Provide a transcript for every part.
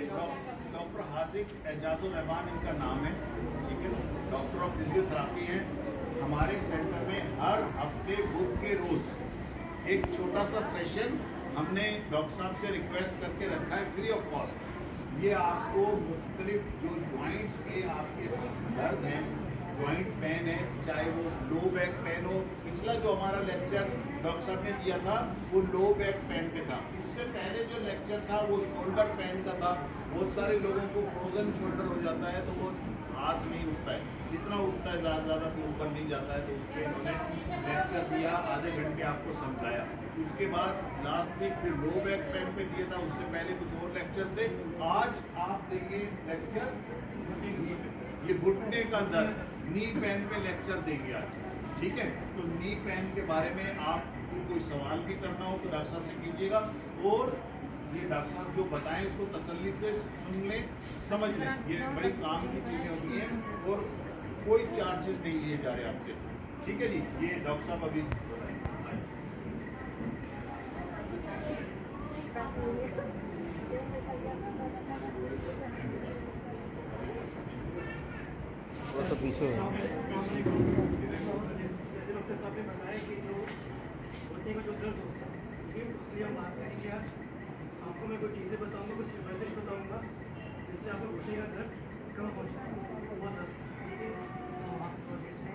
Doctor Hazik एजाजुर Rahman इनका नाम है, ठीक है? डॉक्टर ऑफ़ फिजियोथेरापी है। हमारे सेंटर में हर हफ़्ते बुध के रोज एक छोटा सा सेशन हमने डॉक्टर साहब से रिक्वेस्ट करके रखा है फ्री ऑफ़ कॉस्ट ये आपको मुख्तलिफ़ जो ज्वाइंट्स के आपके दर्द हैं ज्वाइंट पेन है, चाहे वो लो बैक पेन हो, पिछला जो हमारा लेक्चर डॉक्टर साहब ने दिया था, वो लो बैक पेन पे था। इससे पहले जो लेक्चर था, वो शोल्डर पेन का था। बहुत सारे लोगों को फ्रोजन शोल्डर हो जाता है तो वो हाथ नहीं उठता है। जितना उठता है, ज़्यादा ज़्यादा फिर ऊपर नहीं जाता है तो उस पर लेक्चर दिया, आधे घंटे आपको समझाया। उसके बाद लास्ट वीक फिर लो बैक पेन पे दिया था, उससे पहले कुछ और लेक्चर थे। आज आप देंगे लेक्चर ये घुटने का दर्द नी पेन पे लेक्चर देंगे आज। ठीक है? तो नी पेन के बारे में आपको कोई सवाल भी करना हो तो डॉक्टर साहब से कीजिएगा और ये डॉक्टर साहब जो बताएँ उसको तसल्ली से सुन लें, समझ लें। ये बड़ी काम की चीज़ें होती हैं और कोई चार्जेस नहीं लिए जा रहे आपसे। ठीक है जी? ये डॉक्टर साहब अभी हम बात पीछे आज आपको मैं कुछ चीज़ें बताऊँगा, कुछ मैसेज बताऊँगा, जिससे आपको का दर्द कम हो जाए। दर्द ठीक है तो आप थोड़ा देख लें।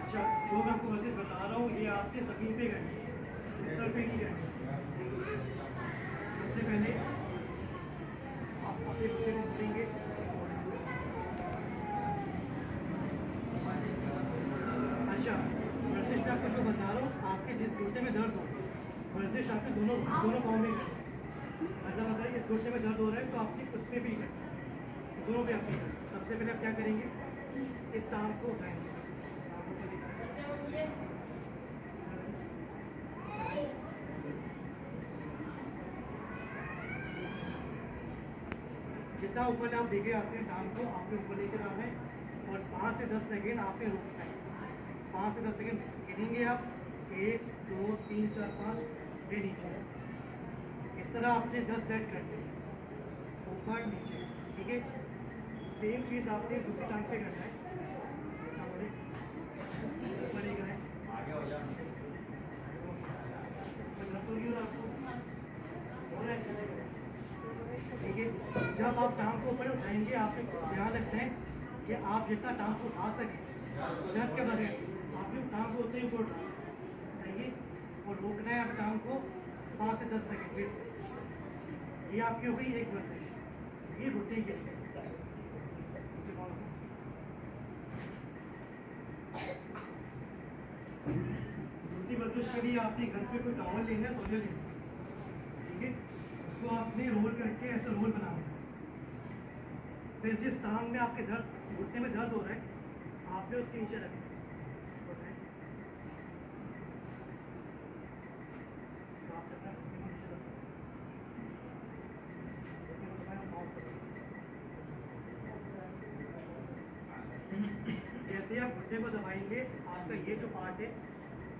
अच्छा, अच्छा जो मैं आपको मैसेज बता रहा हूँ, ये आपके ज़मीन पे है। बिस्तर पे नहीं है। सबसे पहले आप अपने अच्छा वर्जिश में आपको जो बता रहा हूँ, आपके जिस घुटने में दर्द हो वर्जिश आपके दोनों दोनों पाँव में करनी है मतलब बता इस घुटने में दर्द हो रहा है तो आपने उसमें भी है दोनों पे आपको करना सबसे पहले आप क्या करेंगे? इस टांग को उठाएँगे टांग को ऊपर दिखाएँ। जितना ऊपर आप देखे हैं टांग को आपने ऊपर लेकर आना है और पाँच से दस सेकेंड आपने रोकना है पाँच से दस सेकेंड गिनेंगे आप, एक, दो, तीन, चार, पाँच, फिर नीचे। इस तरह आपने दस सेट कर हैं ऊपर, नीचे। ठीक है? सेम चीज़ आपने दूसरी टांग पे करना है सामने। ऊपर एक है मतलब तो ये आपको हो रहा है ठीक है जब आप टांग को ऊपर उठाएँगे आपने ध्यान रखना है कि आप जितना टांग को उठा सकें। दर्द के बगैर आपने टांग को उतने ऊपर उठाना सही? और रोकना है आप टांग को पाँच से दस सेकंड फिर से। ये आपकी हो गई एक वर्जिश ये घुटने के दूसरी वर्जिश के लिए आपने घर पे कोई टॉवल लेना है तो लेना। ठीक है? उसको आपने रोल करके ऐसा रोल बनाना फिर जिस टांग में आपके दर्द, घुटने में दर्द हो रहा है, आपने उसके नीचे दबाएँ। जैसे आप घुटने को दबाएँगे, आपका ये जो पार्ट है,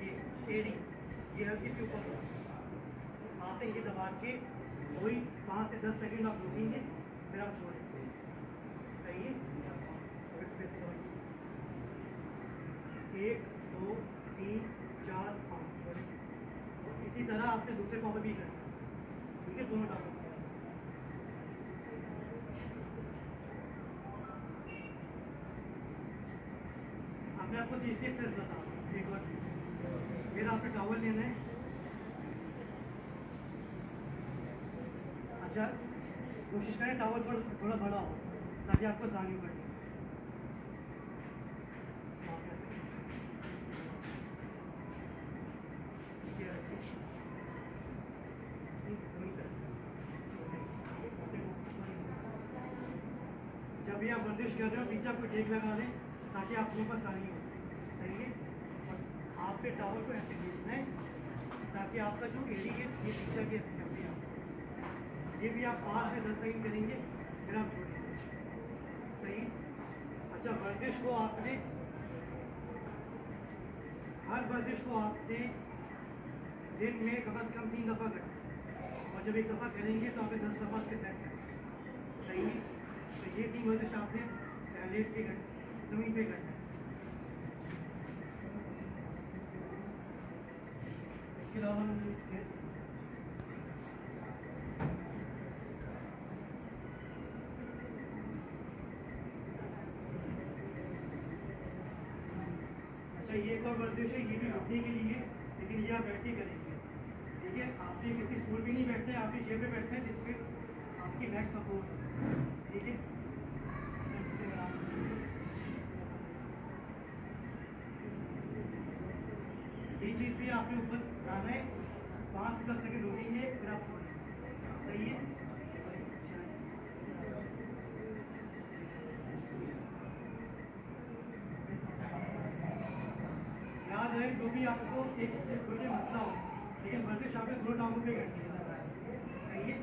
ये एडी ये हल्की सी ऊपर आपने ये दबा के वही पाँच से दस सेकंड आप रुकेंगे, फिर आप छोड़ेंगे। करेंगे। एक, दो, तीन, चार, पाँच इसी तरह आपने दूसरे भी करना ठीक है, दोनों आपको तीसरी एक्सरसाइज एक और चीज़। फिर आपने टॉवल लेना है। अच्छा कोशिश करें टॉवल पर थोड़ा बड़ा हो। ताकि आपको जानी पड़े। जब भी आप वर्जिश कर रहे हो पीछे आपको टेक लगा दें, ताकि आपके ऊपर सारी हो सही है? और आप पे टावर को ऐसे खींचना है ताकि आपका जो एडी है, ये पीछे के ऐसे आप। ये भी आप पाँच से दस सेकंड करेंगे फिर आप छोड़ेंगे सही अच्छा वर्जिश को आपने हर वर्जिश को आपने दिन में कम से कम तीन दफ़ा करना और जब एक दफ़ा करेंगे तो आपने दस दफ़ा के सेट करना सही है तो ये तीन वर्जिश आपने लेट के करना ज़मीन पे करना है इसके अलावा अच्छा ये एक और वर्जिश है ये भी घुटने के लिए, लेकिन ये आप बैठ के करेंगे। ठीक है आपने किसी स्कूल भी नहीं बैठना है आपने चेयर पे बैठना है जिसपे आपकी बैक सपोर्ट ठीक है? ये चीज़ भी आपने ऊपर डालना है पाँच दस सेकंड रोकेंगे, फिर आप छोड़ेंगे। सही है? रहे जो भी आपको एक इस कोई मसला हो, लेकिन वर्जिश आपने दो टांगों पे करनी है। है?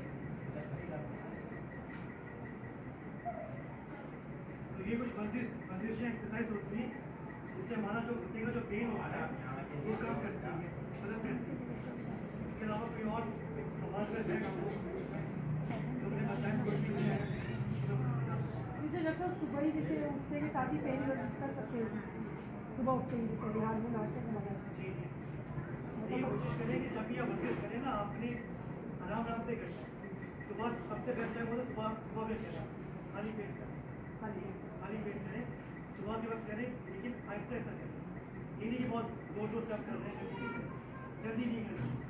तो ये कुछ वर्जिश वर्जिश एक्सरसाइज होती है। जिससे हमारा जो घुटने का जो पेन होता है, वो कम करती है, मदद करती है। इसके अलावा कोई और सवाल कर आपको जो मैंने बताया कुछ नहीं है जैसे डॉक्टर सुबह ही जैसे उठने के साथ ही पहली वर्जिश कर सकते हैं। सुबह उठते ही जैसे बिहार में नाश्ते जी ये कोशिश करें कि जब भी आप वर्जिश करें ना आपने आराम आराम से करें। सुबह सबसे बेस्ट टाइम होता है सुबह सुबह में करें खाली पेट करें। खाली खाली पेट करें। सुबह के वक्त करें लेकिन आहिस्ता ऐसा करें। ये नहीं कि बहुत ज़ोर ज़ोर से आप कर रहे हैं जल्दी नहीं करें।